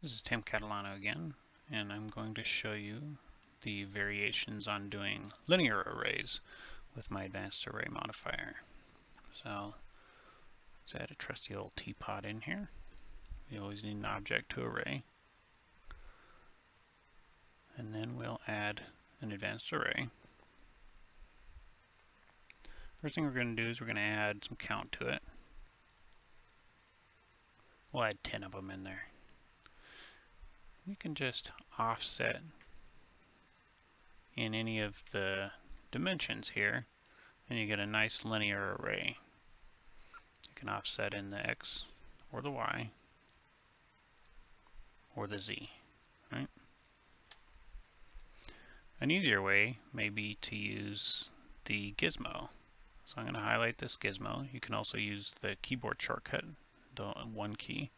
This is Tim Catalano again, and I'm going to show you the variations on doing linear arrays with my advanced array modifier. So let's add a trusty old teapot in here. We always need an object to array. And then we'll add an advanced array. First thing we're going to do is we're going to add some count to it. We'll add 10 of them in there you can just offset in any of the dimensions here and you get a nice linear array. You can offset in the X or the Y or the Z. Right? An easier way may be to use the gizmo. So I'm going to highlight this gizmo. You can also use the keyboard shortcut, the one key.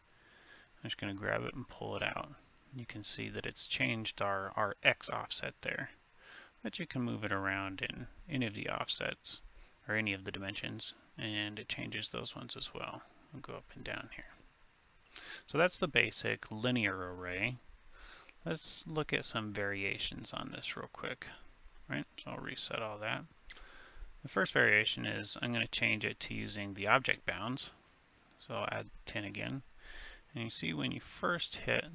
I'm just going to grab it and pull it out you can see that it's changed our, our X offset there. But you can move it around in any of the offsets or any of the dimensions and it changes those ones as well. We'll go up and down here. So that's the basic linear array. Let's look at some variations on this real quick. Right, so I'll reset all that. The first variation is I'm going to change it to using the object bounds. So I'll add 10 again. And you see when you first hit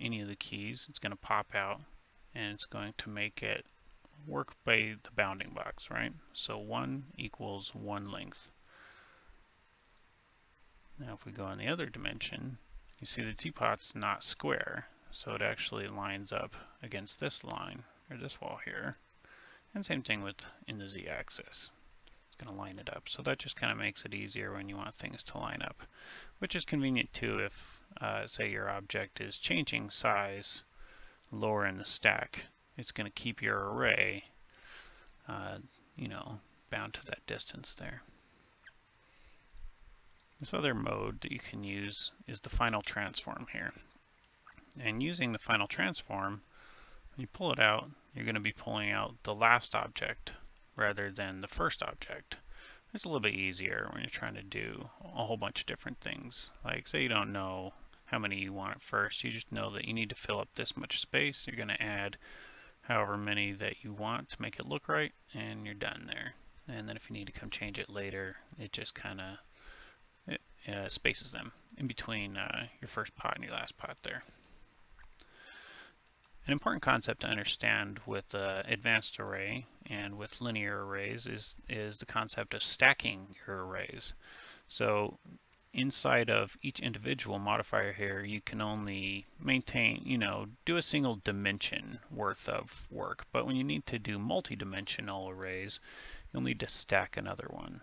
any of the keys, it's going to pop out and it's going to make it work by the bounding box, right? So 1 equals 1 length. Now if we go on the other dimension, you see the teapot's not square, so it actually lines up against this line, or this wall here. And same thing with in the z-axis. Going to line it up. So that just kind of makes it easier when you want things to line up, which is convenient too if uh, say your object is changing size lower in the stack, it's going to keep your array, uh, you know, bound to that distance there. This other mode that you can use is the final transform here. And using the final transform, when you pull it out, you're going to be pulling out the last object rather than the first object. It's a little bit easier when you're trying to do a whole bunch of different things. Like say you don't know how many you want at first, you just know that you need to fill up this much space. You're going to add however many that you want to make it look right and you're done there. And then if you need to come change it later, it just kind of uh, spaces them in between uh, your first pot and your last pot there. An important concept to understand with uh, advanced array and with linear arrays is, is the concept of stacking your arrays. So inside of each individual modifier here, you can only maintain, you know, do a single dimension worth of work. But when you need to do multi-dimensional arrays, you'll need to stack another one.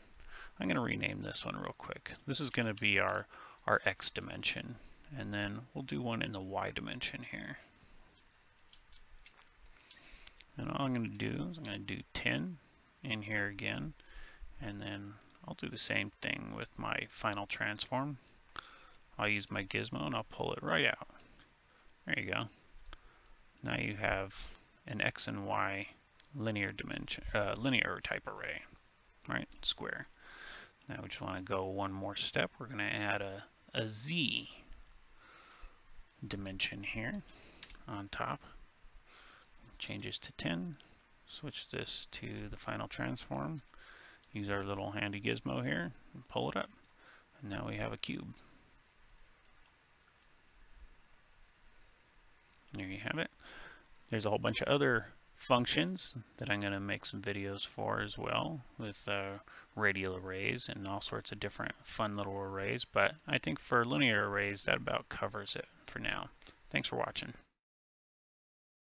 I'm going to rename this one real quick. This is going to be our, our x dimension. And then we'll do one in the y dimension here. And all I'm going to do is I'm going to do 10 in here again. And then I'll do the same thing with my final transform. I'll use my gizmo and I'll pull it right out. There you go. Now you have an x and y linear dimension, uh, linear type array, right? Square. Now we just want to go one more step. We're going to add a, a z dimension here on top changes to 10. Switch this to the final transform. Use our little handy gizmo here and pull it up. And now we have a cube. There you have it. There's a whole bunch of other functions that I'm going to make some videos for as well with uh, radial arrays and all sorts of different fun little arrays. But I think for linear arrays, that about covers it for now. Thanks for watching.